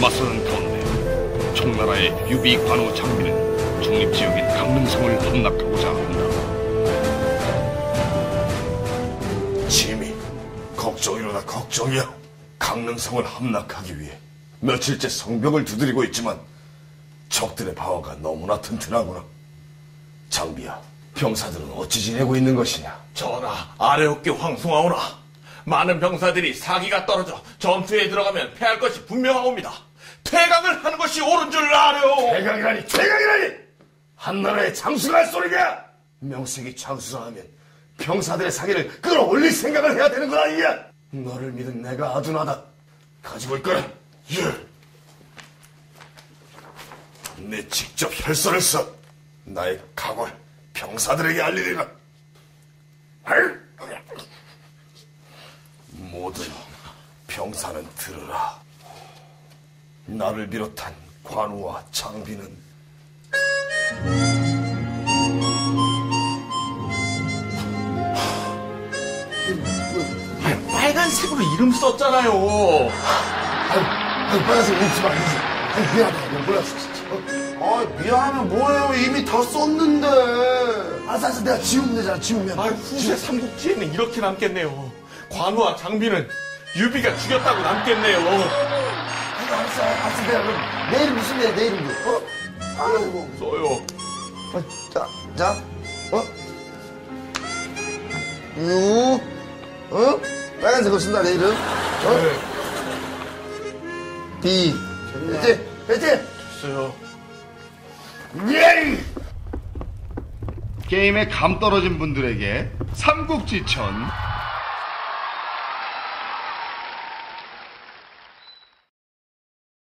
맞서는 가운데 청나라의 유비 관우 장비는 중립지역인 강릉성을 함락하고자 한다. 짐이 걱정이로다 걱정이야. 강릉성을 함락하기 위해 며칠째 성벽을 두드리고 있지만 적들의 방어가 너무나 튼튼하구나. 장비야, 병사들은 어찌 지내고 있는 것이냐? 전하, 아래 어깨 황송하오나. 많은 병사들이 사기가 떨어져 전투에 들어가면 패할 것이 분명하옵니다. 퇴강을 하는 것이 옳은 줄 아려. 대강이라니, 대강이라니! 한나라의 장수가 할 소리냐? 명색이 장수라 하면 병사들의 사기를 끌어올릴 생각을 해야 되는 건 아니냐? 너를 믿은 내가 아둔하다. 가지고 있거라. 예. 내 직접 혈서를 써 나의 각오를 병사들에게 알리리라. 할! 모든 병사는 들으라. 나를 비롯한 관우와 장비는 아유, 빨간색으로 이름 썼잖아요. 아유, 아유, 빨간색 마. 아유, 미안해, 내가 몰랐어, 진짜. 어? 아, 미안하면 뭐예요? 이미 다 썼는데. 알았어, 알았어, 내가 지우면 되잖아, 지우면. 아유, 후세 삼국지에는 이렇게 남겠네요. 관우와 장비는 유비가 죽였다고 남겠네요. 아유, 알았어, 알았어, 내가 그럼 내일 무슨 일, 내일인데, 어? 아이고. 써요. 아, 자, 자, 어? 유, 어? 빨간색으로 쓴다, 내 이름. 어? B. 됐지? 됐지? 써요. 예! 게임에 감 떨어진 분들에게 삼국지천